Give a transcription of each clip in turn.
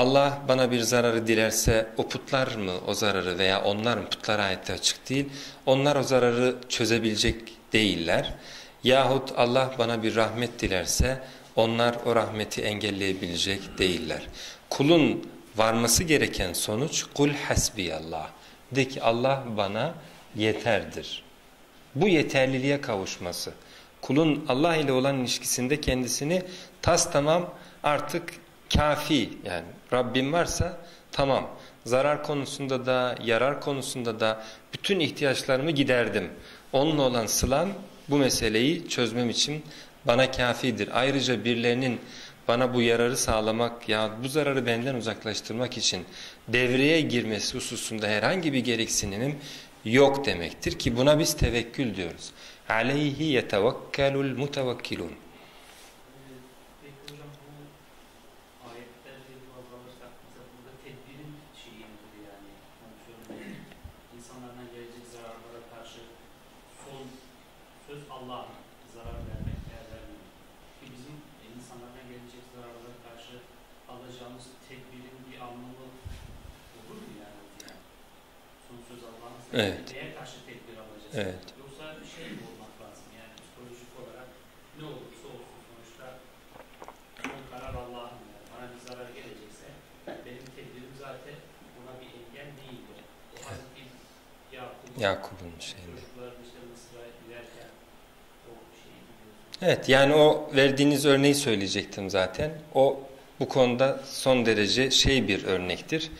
Allah bana bir zararı dilerse o putlar mı o zararı veya onlar mı putlara ayette açık değil. Onlar o zararı çözebilecek değiller. Yahut Allah bana bir rahmet dilerse onlar o rahmeti engelleyebilecek değiller. Kulun varması gereken sonuç kul hasbiyallah. De ki Allah bana yeterdir. Bu yeterliliğe kavuşması. Kulun Allah ile olan ilişkisinde kendisini tas tamam artık kafi yani Rabbim varsa tamam. Zarar konusunda da yarar konusunda da bütün ihtiyaçlarımı giderdim. Onunla olan sılam bu meseleyi çözmem için bana kafidir. Ayrıca birilerinin bana bu yararı sağlamak ya bu zararı benden uzaklaştırmak için devreye girmesi hususunda herhangi bir gereksinimim yok demektir ki buna biz tevekkül diyoruz. Aleyhi yetevekkelul mutevekkilun. Evet. Neye karşı tedbir alacağız? Evet. Yoksa bir şey mi olmak lazım? Yani psikolojik olarak ne olursa olsun sonuçta son karar Allah'ın. Yani. Bana bir zarar gelecekse benim tedbirim zaten buna bir engel değil. O, Hazreti Yakup'un Yakup'un şeyinde. Evet yani o verdiğiniz örneği söyleyecektim zaten. O bu konuda son derece şey bir örnektir.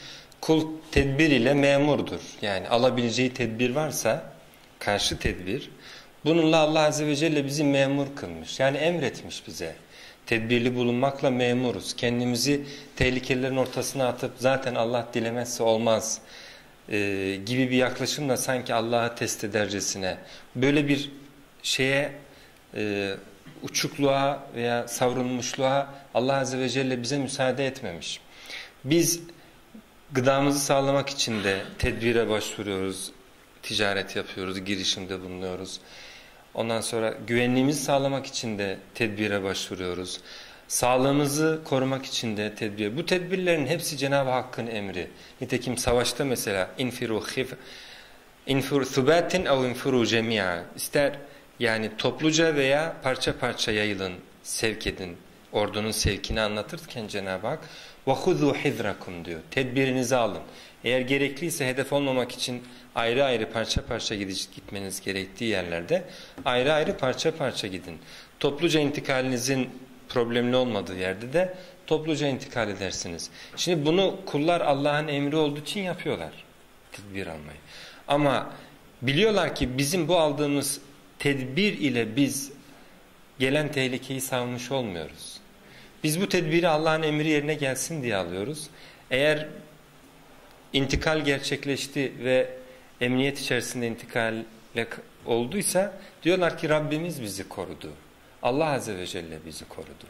Kul tedbir ile memurdur. Yani alabileceği tedbir varsa karşı tedbir. Bununla Allah Azze ve Celle bizi memur kılmış. Yani emretmiş bize. Tedbirli bulunmakla memuruz. Kendimizi tehlikelerin ortasına atıp zaten Allah dilemezse olmaz e, gibi bir yaklaşımla sanki Allah'a test edercesine böyle bir şeye e, uçukluğa veya savrulmuşluğa Allah Azze ve Celle bize müsaade etmemiş. Biz Gıdamızı sağlamak için de tedbire başvuruyoruz, ticaret yapıyoruz, girişimde bulunuyoruz. Ondan sonra güvenliğimizi sağlamak için de tedbire başvuruyoruz. Sağlığımızı korumak için de tedbir. Bu tedbirlerin hepsi Cenab-ı Hakk'ın emri. Nitekim savaşta mesela infiru khif infur thubatin ev infuru cemia. İster yani topluca veya parça parça yayılın, sevk edin Ordunun sevkini anlatırken Cenab-ı Hak وَخُذُوا حِذْرَكُمْ diyor. Tedbirinizi alın. Eğer gerekliyse hedef olmamak için ayrı ayrı parça parça gitmeniz gerektiği yerlerde ayrı ayrı parça parça gidin. Topluca intikalinizin problemli olmadığı yerde de topluca intikal edersiniz. Şimdi bunu kullar Allah'ın emri olduğu için yapıyorlar. Tedbir almayı. Ama biliyorlar ki bizim bu aldığımız tedbir ile biz gelen tehlikeyi savunmuş olmuyoruz. Biz bu tedbiri Allah'ın emri yerine gelsin diye alıyoruz. Eğer intikal gerçekleşti ve emniyet içerisinde intikal olduysa diyorlar ki Rabbimiz bizi korudu. Allah Azze ve Celle bizi korudu.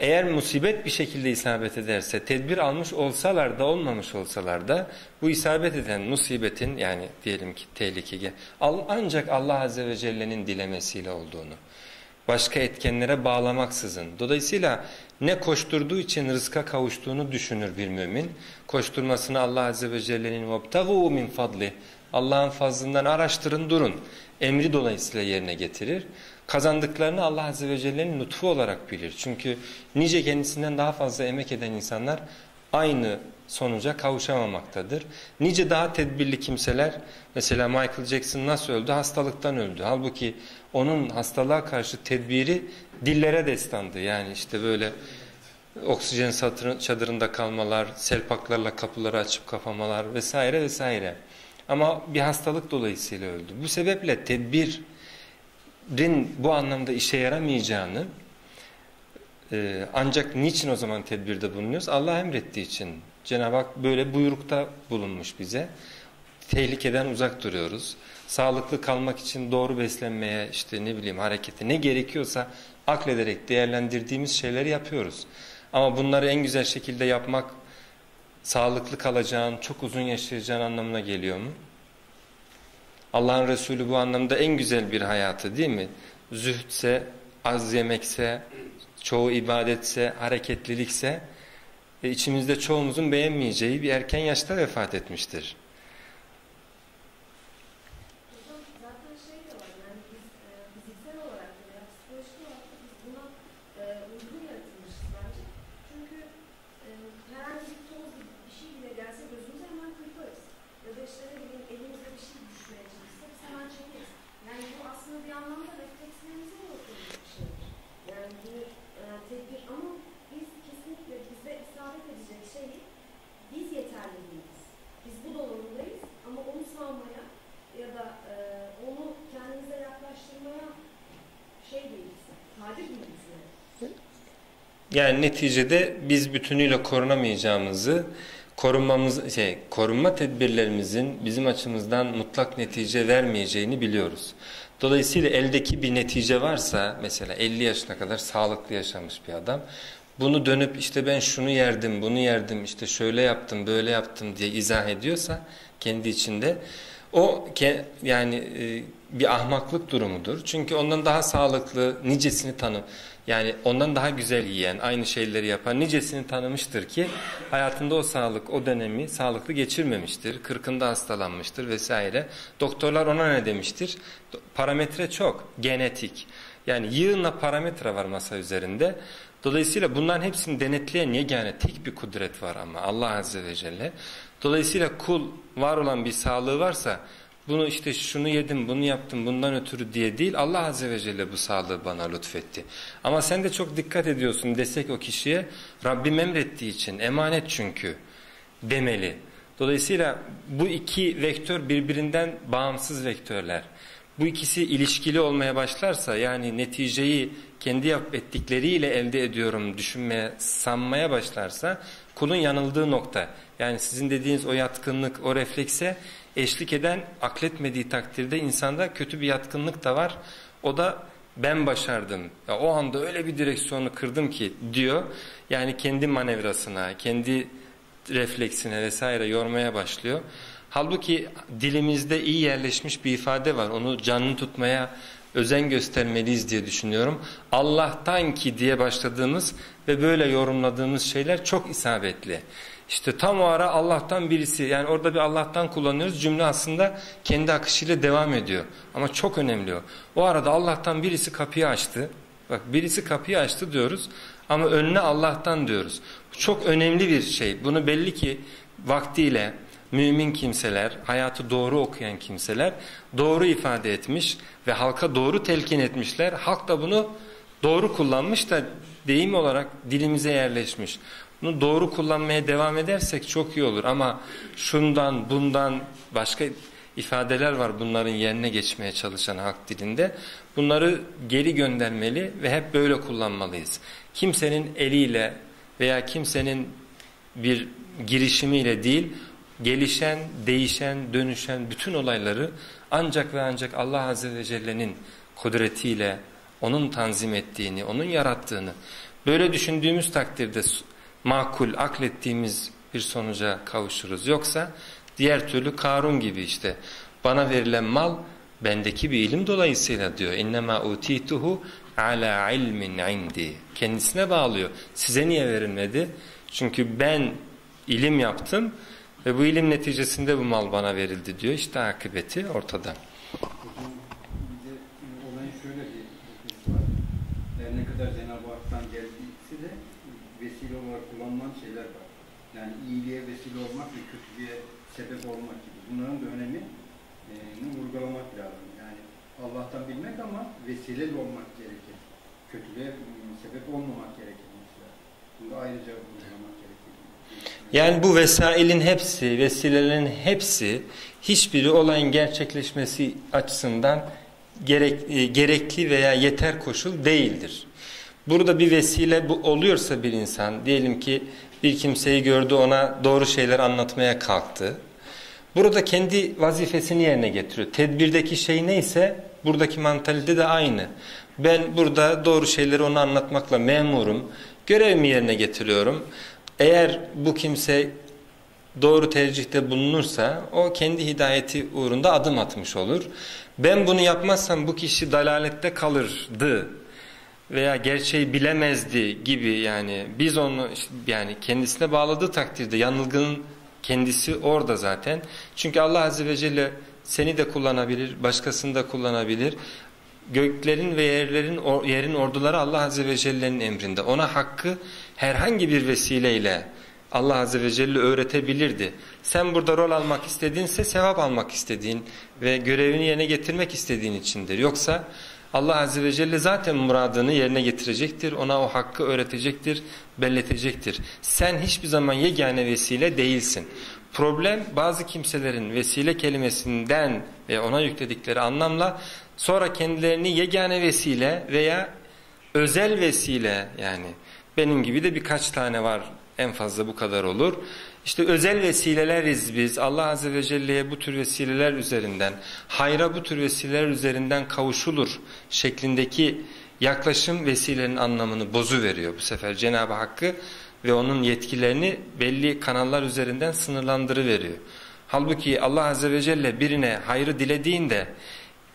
Eğer musibet bir şekilde isabet ederse, tedbir almış olsalar da olmamış olsalar da bu isabet eden musibetin yani diyelim ki tehlike ancak Allah Azze ve Celle'nin dilemesiyle olduğunu başka etkenlere bağlamaksızın. Dolayısıyla ne koşturduğu için rızka kavuştuğunu düşünür bir mümin. Koşturmasını Allah Azze ve Celle'nin وَبْتَغُوا min fadli Allah'ın fazlından araştırın durun. Emri dolayısıyla yerine getirir. Kazandıklarını Allah Azze ve Celle'nin lütfu olarak bilir. Çünkü nice kendisinden daha fazla emek eden insanlar aynı sonuca kavuşamamaktadır. Nice daha tedbirli kimseler mesela Michael Jackson nasıl öldü? Hastalıktan öldü. Halbuki onun hastalığa karşı tedbiri dillere destandı. Yani işte böyle oksijen çadırında kalmalar, selpaklarla kapıları açıp kapamalar vesaire vesaire. Ama bir hastalık dolayısıyla öldü. Bu sebeple tedbirin bu anlamda işe yaramayacağını e, ancak niçin o zaman tedbirde bulunuyoruz? Allah emrettiği için. Cenab-ı Hak böyle buyrukta bulunmuş bize. Tehlikeden uzak duruyoruz. Sağlıklı kalmak için doğru beslenmeye işte ne bileyim hareketi ne gerekiyorsa aklederek değerlendirdiğimiz şeyleri yapıyoruz. Ama bunları en güzel şekilde yapmak sağlıklı kalacağın, çok uzun yaşayacağın anlamına geliyor mu? Allah'ın Resulü bu anlamda en güzel bir hayatı değil mi? Zühdse, az yemekse, çoğu ibadetse, hareketlilikse e, içimizde çoğumuzun beğenmeyeceği bir erken yaşta vefat etmiştir. Yani neticede biz bütünüyle korunamayacağımızı, korunmamız şey korunma tedbirlerimizin bizim açımızdan mutlak netice vermeyeceğini biliyoruz. Dolayısıyla eldeki bir netice varsa mesela 50 yaşına kadar sağlıklı yaşamış bir adam bunu dönüp işte ben şunu yerdim, bunu yerdim, işte şöyle yaptım, böyle yaptım diye izah ediyorsa kendi içinde o yani e, bir ahmaklık durumudur. Çünkü ondan daha sağlıklı nicesini tanım yani ondan daha güzel yiyen, aynı şeyleri yapan nicesini tanımıştır ki hayatında o sağlık, o dönemi sağlıklı geçirmemiştir. Kırkında hastalanmıştır vesaire. Doktorlar ona ne demiştir? Parametre çok, genetik. Yani yığınla parametre var masa üzerinde. Dolayısıyla bunların hepsini denetleyen yegane tek bir kudret var ama Allah Azze ve Celle. Dolayısıyla kul var olan bir sağlığı varsa bunu işte şunu yedim, bunu yaptım, bundan ötürü diye değil Allah Azze ve Celle bu sağlığı bana lütfetti. Ama sen de çok dikkat ediyorsun desek o kişiye Rabbim emrettiği için emanet çünkü demeli. Dolayısıyla bu iki vektör birbirinden bağımsız vektörler. Bu ikisi ilişkili olmaya başlarsa yani neticeyi kendi yap ettikleriyle elde ediyorum düşünmeye, sanmaya başlarsa kulun yanıldığı nokta. Yani sizin dediğiniz o yatkınlık, o reflekse eşlik eden akletmediği takdirde insanda kötü bir yatkınlık da var. O da ben başardım. Ya o anda öyle bir direksiyonu kırdım ki diyor. Yani kendi manevrasına, kendi refleksine vesaire yormaya başlıyor. Halbuki dilimizde iyi yerleşmiş bir ifade var. Onu canlı tutmaya özen göstermeliyiz diye düşünüyorum. Allah'tan ki diye başladığımız ve böyle yorumladığımız şeyler çok isabetli. İşte tam o ara Allah'tan birisi yani orada bir Allah'tan kullanıyoruz cümle aslında kendi akışıyla devam ediyor. Ama çok önemli o. O arada Allah'tan birisi kapıyı açtı. Bak birisi kapıyı açtı diyoruz ama önüne Allah'tan diyoruz. Çok önemli bir şey. Bunu belli ki vaktiyle mümin kimseler, hayatı doğru okuyan kimseler doğru ifade etmiş ve halka doğru telkin etmişler. Halk da bunu doğru kullanmış da deyim olarak dilimize yerleşmiş. Bunu doğru kullanmaya devam edersek çok iyi olur ama şundan bundan başka ifadeler var bunların yerine geçmeye çalışan halk dilinde. Bunları geri göndermeli ve hep böyle kullanmalıyız. Kimsenin eliyle veya kimsenin bir girişimiyle değil, gelişen, değişen, dönüşen bütün olayları ancak ve ancak Allah Azze ve Celle'nin kudretiyle, onun tanzim ettiğini, onun yarattığını, böyle düşündüğümüz takdirde makul, aklettiğimiz bir sonuca kavuşuruz. Yoksa diğer türlü Karun gibi işte bana verilen mal bendeki bir ilim dolayısıyla diyor. İnnemâ utîtuhu ala ilmin indi. Kendisine bağlıyor. Size niye verilmedi? Çünkü ben ilim yaptım ve bu ilim neticesinde bu mal bana verildi diyor. İşte akıbeti ortada. sebep olmak gibi. Bunların da önemi e, vurgulamak lazım. Yani Allah'tan bilmek ama vesile olmak gerekir. Kötülüğe sebep olmamak gerekir mesela. Bunu da ayrıca vurgulamak gerekir. Yani bu vesailin hepsi, vesilelerin hepsi hiçbiri olayın gerçekleşmesi açısından gerek, e, gerekli veya yeter koşul değildir. Burada bir vesile bu oluyorsa bir insan, diyelim ki bir kimseyi gördü ona doğru şeyler anlatmaya kalktı. Burada kendi vazifesini yerine getiriyor. Tedbirdeki şey neyse buradaki mantalite de aynı. Ben burada doğru şeyleri ona anlatmakla memurum. Görevimi yerine getiriyorum. Eğer bu kimse doğru tercihte bulunursa o kendi hidayeti uğrunda adım atmış olur. Ben bunu yapmazsam bu kişi dalalette kalırdı veya gerçeği bilemezdi gibi yani biz onu yani kendisine bağladığı takdirde yanılgının kendisi orada zaten. Çünkü Allah Azze ve Celle seni de kullanabilir, başkasını da kullanabilir. Göklerin ve yerlerin yerin orduları Allah Azze ve Celle'nin emrinde. Ona hakkı herhangi bir vesileyle Allah Azze ve Celle öğretebilirdi. Sen burada rol almak istediğinse sevap almak istediğin ve görevini yerine getirmek istediğin içindir. Yoksa Allah Azze ve Celle zaten muradını yerine getirecektir. Ona o hakkı öğretecektir, belletecektir. Sen hiçbir zaman yegane vesile değilsin. Problem bazı kimselerin vesile kelimesinden ve ona yükledikleri anlamla sonra kendilerini yegane vesile veya özel vesile yani benim gibi de birkaç tane var en fazla bu kadar olur. İşte özel vesileleriz biz. Allah Azze ve Celle'ye bu tür vesileler üzerinden, hayra bu tür vesileler üzerinden kavuşulur şeklindeki yaklaşım vesilenin anlamını bozu veriyor bu sefer Cenab-ı Hakk'ı ve onun yetkilerini belli kanallar üzerinden sınırlandırıveriyor. Halbuki Allah Azze ve Celle birine hayrı dilediğinde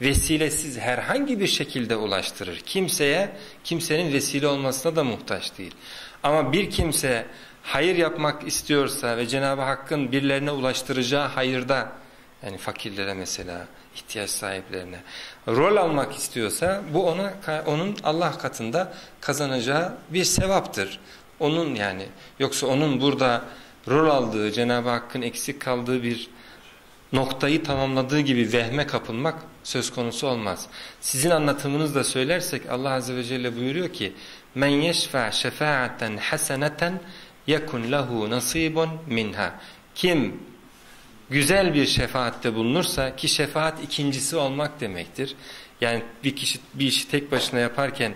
vesilesiz herhangi bir şekilde ulaştırır. Kimseye, kimsenin vesile olmasına da muhtaç değil. Ama bir kimse hayır yapmak istiyorsa ve Cenab-ı Hakk'ın birilerine ulaştıracağı hayırda yani fakirlere mesela ihtiyaç sahiplerine rol almak istiyorsa bu ona onun Allah katında kazanacağı bir sevaptır. Onun yani yoksa onun burada rol aldığı Cenab-ı Hakk'ın eksik kaldığı bir noktayı tamamladığı gibi vehme kapılmak söz konusu olmaz. Sizin anlatımınızda söylersek Allah Azze ve Celle buyuruyor ki men yeşfa şefaaten haseneten yekun lehu nasibun minha. Kim güzel bir şefaatte bulunursa ki şefaat ikincisi olmak demektir. Yani bir kişi bir işi tek başına yaparken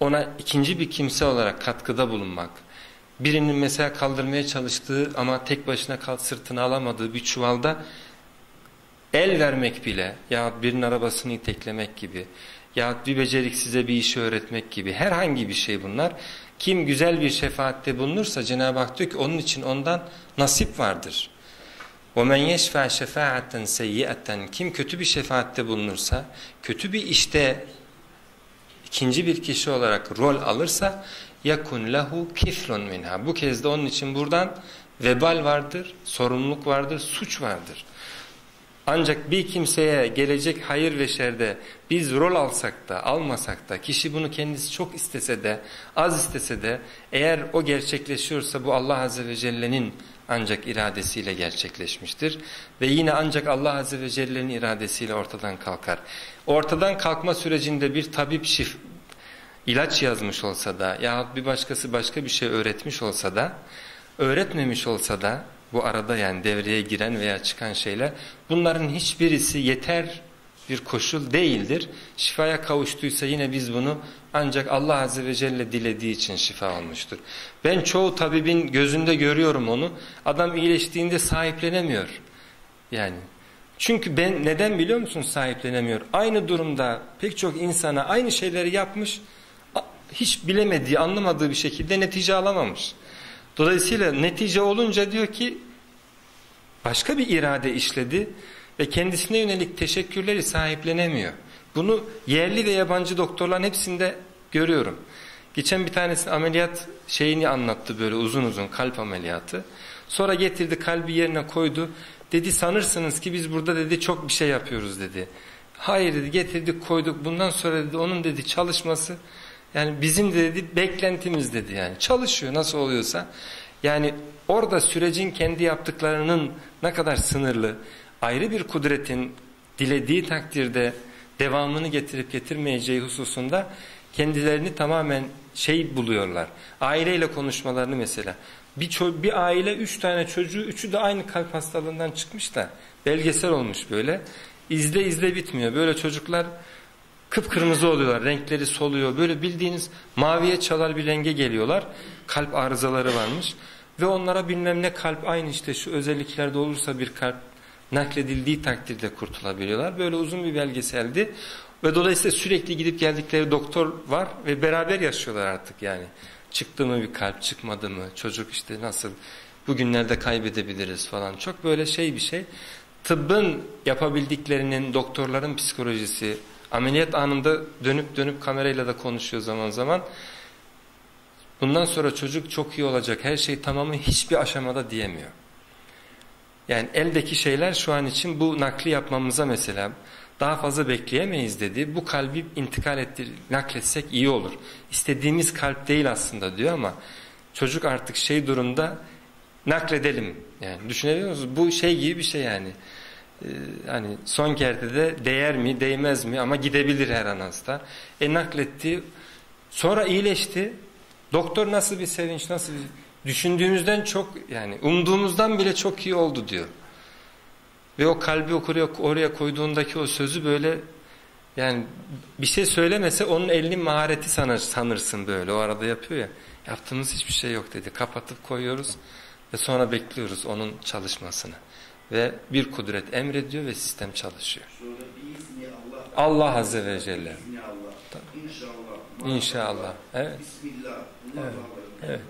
ona ikinci bir kimse olarak katkıda bulunmak. Birinin mesela kaldırmaya çalıştığı ama tek başına kal sırtını alamadığı bir çuvalda el vermek bile ya birinin arabasını iteklemek gibi ya bir beceriksize bir işi öğretmek gibi herhangi bir şey bunlar. Kim güzel bir şefaatte bulunursa Cenab-ı Hak diyor ki onun için ondan nasip vardır. وَمَنْ يَشْفَى شَفَاعَةً سَيِّئَةً Kim kötü bir şefaatte bulunursa, kötü bir işte ikinci bir kişi olarak rol alırsa yakun lehu kiflun minha. Bu kez de onun için buradan vebal vardır, sorumluluk vardır, suç vardır. Ancak bir kimseye gelecek hayır ve şerde biz rol alsak da almasak da kişi bunu kendisi çok istese de az istese de eğer o gerçekleşiyorsa bu Allah Azze ve Celle'nin ancak iradesiyle gerçekleşmiştir. Ve yine ancak Allah Azze ve Celle'nin iradesiyle ortadan kalkar. Ortadan kalkma sürecinde bir tabip şif, ilaç yazmış olsa da yahut bir başkası başka bir şey öğretmiş olsa da öğretmemiş olsa da bu arada yani devreye giren veya çıkan şeyler bunların hiçbirisi yeter bir koşul değildir. Şifaya kavuştuysa yine biz bunu ancak Allah Azze ve Celle dilediği için şifa olmuştur. Ben çoğu tabibin gözünde görüyorum onu. Adam iyileştiğinde sahiplenemiyor. Yani çünkü ben neden biliyor musun sahiplenemiyor? Aynı durumda pek çok insana aynı şeyleri yapmış hiç bilemediği anlamadığı bir şekilde netice alamamış. Dolayısıyla netice olunca diyor ki başka bir irade işledi ve kendisine yönelik teşekkürleri sahiplenemiyor. Bunu yerli ve yabancı doktorların hepsinde görüyorum. Geçen bir tanesi ameliyat şeyini anlattı böyle uzun uzun kalp ameliyatı. Sonra getirdi kalbi yerine koydu. Dedi sanırsınız ki biz burada dedi çok bir şey yapıyoruz dedi. Hayır dedi getirdik koyduk bundan sonra dedi onun dedi çalışması yani bizim de dedi beklentimiz dedi yani çalışıyor nasıl oluyorsa. Yani orada sürecin kendi yaptıklarının ne kadar sınırlı ayrı bir kudretin dilediği takdirde devamını getirip getirmeyeceği hususunda kendilerini tamamen şey buluyorlar. Aileyle konuşmalarını mesela. Bir, bir aile üç tane çocuğu üçü de aynı kalp hastalığından çıkmış da belgesel olmuş böyle. İzle izle bitmiyor. Böyle çocuklar kıpkırmızı oluyorlar. Renkleri soluyor. Böyle bildiğiniz maviye çalar bir renge geliyorlar. Kalp arızaları varmış. Ve onlara bilmem ne kalp aynı işte şu özelliklerde olursa bir kalp nakledildiği takdirde kurtulabiliyorlar. Böyle uzun bir belgeseldi. Ve dolayısıyla sürekli gidip geldikleri doktor var ve beraber yaşıyorlar artık yani. Çıktı mı bir kalp, çıkmadı mı, çocuk işte nasıl bugünlerde kaybedebiliriz falan. Çok böyle şey bir şey. Tıbbın yapabildiklerinin, doktorların psikolojisi, Ameliyat anında dönüp dönüp kamerayla da konuşuyor zaman zaman. Bundan sonra çocuk çok iyi olacak, her şey tamamı hiçbir aşamada diyemiyor. Yani eldeki şeyler şu an için bu nakli yapmamıza mesela daha fazla bekleyemeyiz dedi. Bu kalbi intikal ettir, nakletsek iyi olur. İstediğimiz kalp değil aslında diyor ama çocuk artık şey durumda nakledelim. Yani düşünebiliyor musunuz? Bu şey gibi bir şey yani. Ee, hani son kertede değer mi değmez mi ama gidebilir her an hasta. E nakletti sonra iyileşti. Doktor nasıl bir sevinç nasıl bir düşündüğümüzden çok yani umduğumuzdan bile çok iyi oldu diyor. Ve o kalbi oraya, oraya koyduğundaki o sözü böyle yani bir şey söylemese onun elinin mahareti sanır, sanırsın böyle o arada yapıyor ya. Yaptığımız hiçbir şey yok dedi. Kapatıp koyuyoruz ve sonra bekliyoruz onun çalışmasını. Ve bir kudret emrediyor ve sistem çalışıyor. Allah. Azze ve Celle. İnşallah. İnşallah. Evet. Evet. evet.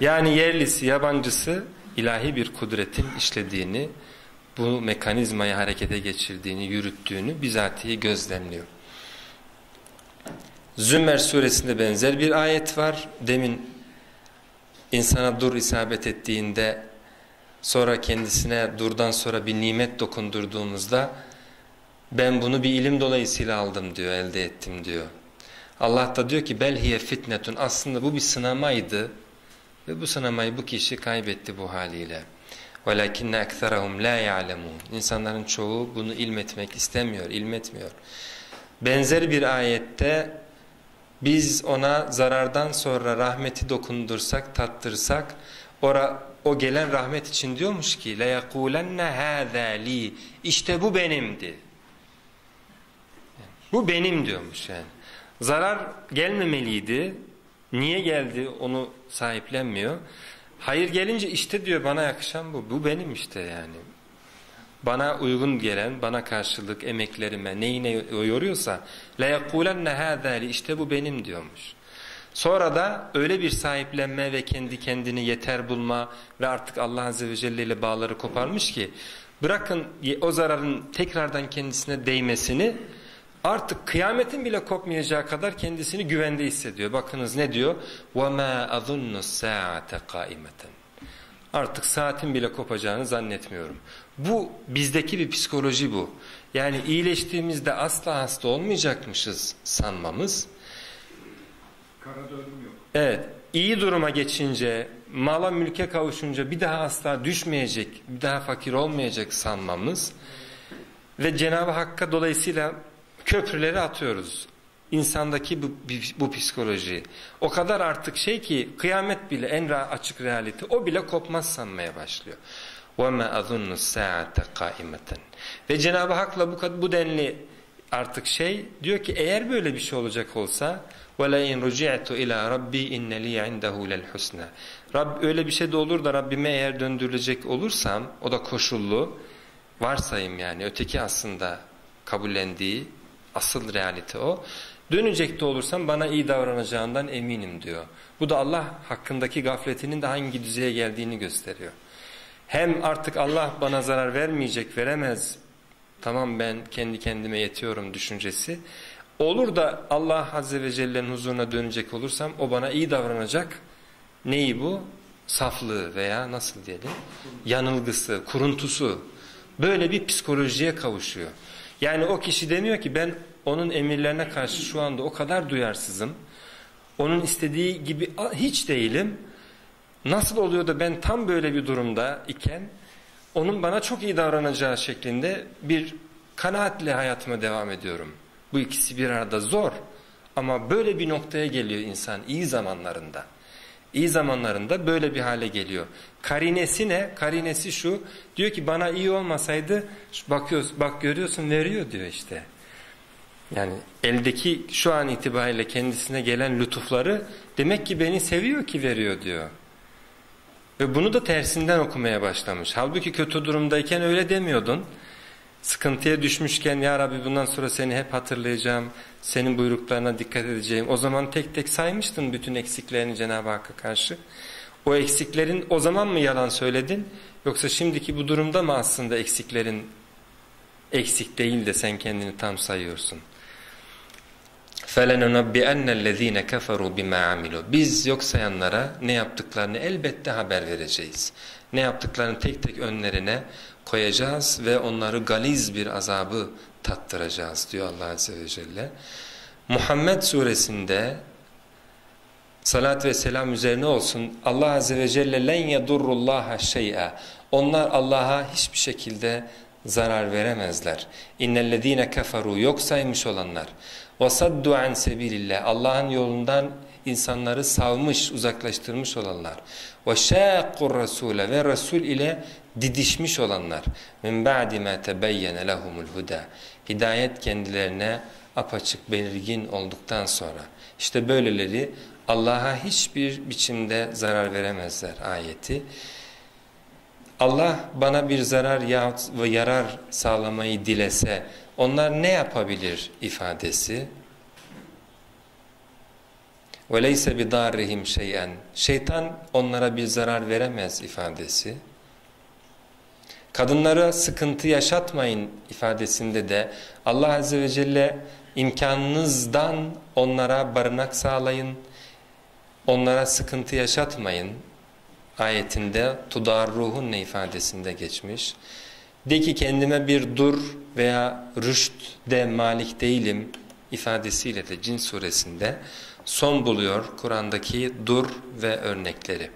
Yani yerlisi, yabancısı ilahi bir kudretin işlediğini, bu mekanizmayı harekete geçirdiğini, yürüttüğünü bizatihi gözlemliyor. Zümer suresinde benzer bir ayet var. Demin insana dur isabet ettiğinde sonra kendisine durdan sonra bir nimet dokundurduğumuzda ben bunu bir ilim dolayısıyla aldım diyor, elde ettim diyor. Allah da diyor ki belhiye fitnetun aslında bu bir sınamaydı ve bu sınamayı bu kişi kaybetti bu haliyle. وَلَكِنَّ اَكْثَرَهُمْ لَا يَعْلَمُونَ İnsanların çoğu bunu ilmetmek istemiyor, ilmetmiyor. Benzer bir ayette biz ona zarardan sonra rahmeti dokundursak, tattırsak ora, o gelen rahmet için diyormuş ki لَيَقُولَنَّ هَذَا لِي İşte bu benimdi. Bu benim diyormuş yani. Zarar gelmemeliydi. Niye geldi onu sahiplenmiyor. Hayır gelince işte diyor bana yakışan bu. Bu benim işte yani. Bana uygun gelen, bana karşılık emeklerime neyine yoruyorsa لَيَقُولَنَّ هَذَا işte bu benim diyormuş. Sonra da öyle bir sahiplenme ve kendi kendini yeter bulma ve artık Allah Azze ve Celle ile bağları koparmış ki bırakın o zararın tekrardan kendisine değmesini artık kıyametin bile kopmayacağı kadar kendisini güvende hissediyor. Bakınız ne diyor? وَمَا أَظُنُّ السَّاعَةَ قَائِمَةً Artık saatin bile kopacağını zannetmiyorum. Bu bizdeki bir psikoloji bu. Yani iyileştiğimizde asla hasta olmayacakmışız sanmamız. Karada ölüm yok. Evet. İyi duruma geçince, mala mülke kavuşunca bir daha asla düşmeyecek, bir daha fakir olmayacak sanmamız ve Cenab-ı Hakk'a dolayısıyla köprüleri atıyoruz. İnsandaki bu, bu psikoloji. O kadar artık şey ki kıyamet bile en açık realite o bile kopmaz sanmaya başlıyor. وَمَا أَظُنُّ السَّاعَةَ قَائِمَةً Ve Cenab-ı Hak'la bu, bu denli artık şey diyor ki eğer böyle bir şey olacak olsa وَلَاِنْ رُجِعْتُ اِلَى رَبِّي اِنَّ لِي عِنْدَهُ لَلْحُسْنَى Rab, öyle bir şey de olur da Rabbime eğer döndürülecek olursam o da koşullu varsayım yani öteki aslında kabullendiği asıl realite o. Dönecek de olursam bana iyi davranacağından eminim diyor. Bu da Allah hakkındaki gafletinin de hangi düzeye geldiğini gösteriyor. Hem artık Allah bana zarar vermeyecek, veremez. Tamam ben kendi kendime yetiyorum düşüncesi. Olur da Allah Azze ve Celle'nin huzuruna dönecek olursam o bana iyi davranacak. Neyi bu? Saflığı veya nasıl diyelim? Yanılgısı, kuruntusu. Böyle bir psikolojiye kavuşuyor. Yani o kişi demiyor ki ben onun emirlerine karşı şu anda o kadar duyarsızım. Onun istediği gibi hiç değilim. Nasıl oluyor da ben tam böyle bir durumda iken onun bana çok iyi davranacağı şeklinde bir kanaatle hayatıma devam ediyorum. Bu ikisi bir arada zor ama böyle bir noktaya geliyor insan iyi zamanlarında. İyi zamanlarında böyle bir hale geliyor. Karinesi ne? Karinesi şu. Diyor ki bana iyi olmasaydı bakıyoruz, bak görüyorsun veriyor diyor işte. Yani eldeki şu an itibariyle kendisine gelen lütufları demek ki beni seviyor ki veriyor diyor. Ve bunu da tersinden okumaya başlamış. Halbuki kötü durumdayken öyle demiyordun. Sıkıntıya düşmüşken ya Rabbi bundan sonra seni hep hatırlayacağım. Senin buyruklarına dikkat edeceğim. O zaman tek tek saymıştın bütün eksiklerini Cenab-ı Hakk'a karşı. O eksiklerin o zaman mı yalan söyledin? Yoksa şimdiki bu durumda mı aslında eksiklerin eksik değil de sen kendini tam sayıyorsun? فَلَنُنَبِّئَنَّ الَّذ۪ينَ كَفَرُوا بِمَا عَمِلُوا Biz yok sayanlara ne yaptıklarını elbette haber vereceğiz. Ne yaptıklarını tek tek önlerine koyacağız ve onları galiz bir azabı tattıracağız diyor Allah Azze ve Celle. Muhammed suresinde salat ve selam üzerine olsun Allah Azze ve Celle len yedurrullaha şey'a onlar Allah'a hiçbir şekilde zarar veremezler. İnnellezîne keferû yok saymış olanlar. Vasaddu an sebilillah Allah'ın yolundan insanları savmış, uzaklaştırmış olanlar. Ve şâkkur rasûle ve Resul ile didişmiş olanlar. Min ba'di mâ tebeyyene lehumul huda. Hidayet kendilerine apaçık belirgin olduktan sonra. İşte böyleleri Allah'a hiçbir biçimde zarar veremezler ayeti. Allah bana bir zarar yahut ve yarar sağlamayı dilese onlar ne yapabilir ifadesi? وَلَيْسَ بِدَارِهِمْ شَيْئًا Şeytan onlara bir zarar veremez ifadesi. Kadınlara sıkıntı yaşatmayın ifadesinde de Allah Azze ve Celle imkanınızdan onlara barınak sağlayın, onlara sıkıntı yaşatmayın ayetinde tudar ruhun ne ifadesinde geçmiş. De ki kendime bir dur veya rüşt de malik değilim ifadesiyle de Cin suresinde son buluyor Kur'an'daki dur ve örnekleri.